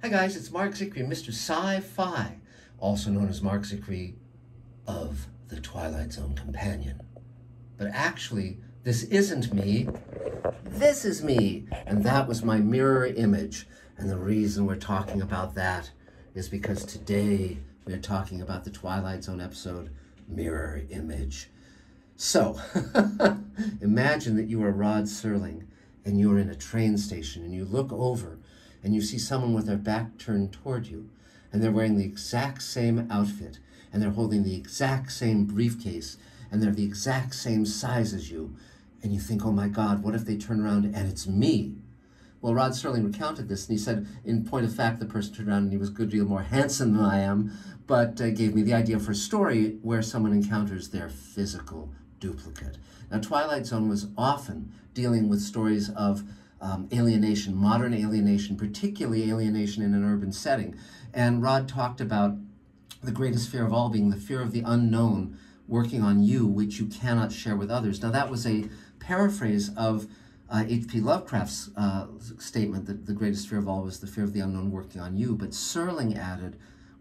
Hi guys, it's Marc Zicree, Mr. Sci-Fi, also known as Marc Zicree of the Twilight Zone Companion. But actually, this isn't me, this is me, and that was my mirror image. And the reason we're talking about that is because today we're talking about the Twilight Zone episode, Mirror Image. So, imagine that you are Rod Serling and you're in a train station and you look over and you see someone with their back turned toward you and they're wearing the exact same outfit and they're holding the exact same briefcase and they're the exact same size as you and you think, oh my God, what if they turn around and it's me? Well, Rod Serling recounted this, and he said, in point of fact, the person turned around and he was a good deal more handsome than I am, but uh, gave me the idea for a story where someone encounters their physical duplicate. Now, Twilight Zone was often dealing with stories of um, alienation, modern alienation, particularly alienation in an urban setting. And Rod talked about the greatest fear of all being the fear of the unknown working on you, which you cannot share with others. Now, that was a paraphrase of H.P. Uh, Lovecraft's uh, statement that the greatest fear of all was the fear of the unknown working on you. But Serling added,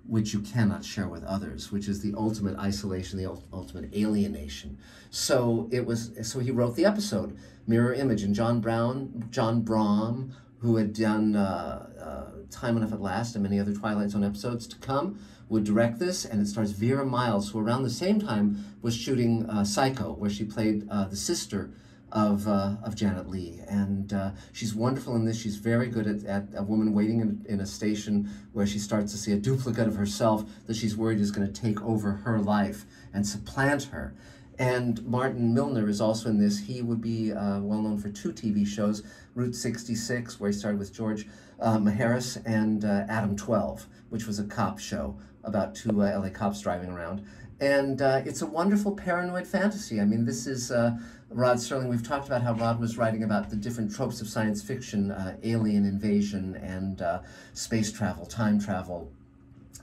which you cannot share with others, which is the ultimate isolation, the ultimate alienation. So it was. So he wrote the episode Mirror Image, and John Brown, John Brahm, who had done uh, uh, Time Enough at Last and many other Twilight Zone episodes to come, would direct this, and it stars Vera Miles, who around the same time was shooting uh, Psycho, where she played uh, the sister of, uh, of Janet Leigh. And uh, she's wonderful in this. She's very good at, at a woman waiting in, in a station where she starts to see a duplicate of herself that she's worried is going to take over her life and supplant her. And Martin Milner is also in this. He would be uh, well known for two TV shows Route 66, where he started with George uh, Maharis, and uh, Adam 12, which was a cop show about two uh, LA cops driving around. And uh, it's a wonderful paranoid fantasy. I mean, this is uh, Rod Serling. We've talked about how Rod was writing about the different tropes of science fiction, uh, alien invasion, and uh, space travel, time travel,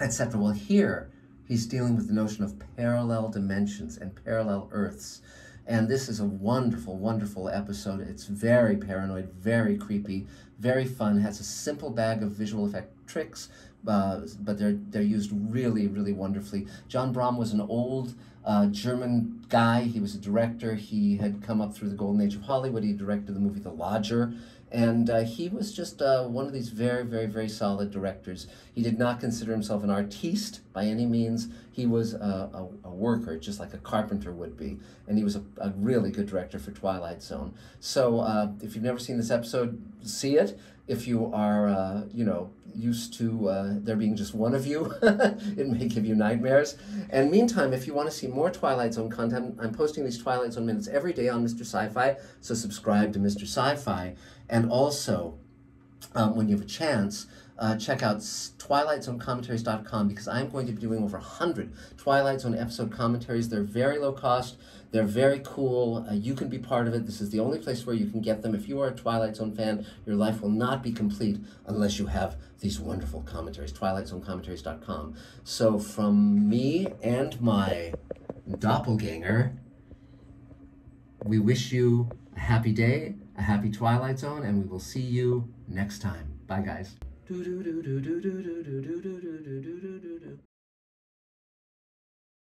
etc. Well, here he's dealing with the notion of parallel dimensions and parallel Earths. And this is a wonderful, wonderful episode. It's very paranoid, very creepy, very fun. Has a simple bag of visual effect tricks, uh, but they're they're used really, really wonderfully. John Brahm was an old uh, German guy. He was a director. He had come up through the golden age of Hollywood. He directed the movie The Lodger, and uh, he was just uh, one of these very, very, very solid directors. He did not consider himself an artiste by any means. He was a, a, a worker, just like a carpenter would be. And he was a, a really good director for Twilight Zone. So uh, if you've never seen this episode, see it. If you are, uh, you know, used to uh, there being just one of you, it may give you nightmares. And meantime, if you want to see more Twilight Zone content, I'm posting these Twilight Zone minutes every day on Mr. Sci-Fi, so subscribe to Mr. Sci-Fi. And also, um, when you have a chance, uh, check out twilightzonecommentary.com because I'm going to be doing over 100 Twilight Zone episode commentaries. They're very low cost, they're very cool. Uh, you can be part of it. This is the only place where you can get them. If you are a Twilight Zone fan, your life will not be complete unless you have these wonderful commentaries. twilightzonecommentary.com. So, from me and my doppelganger, we wish you a happy day, a happy Twilight Zone, and we will see you next time. Bye, guys.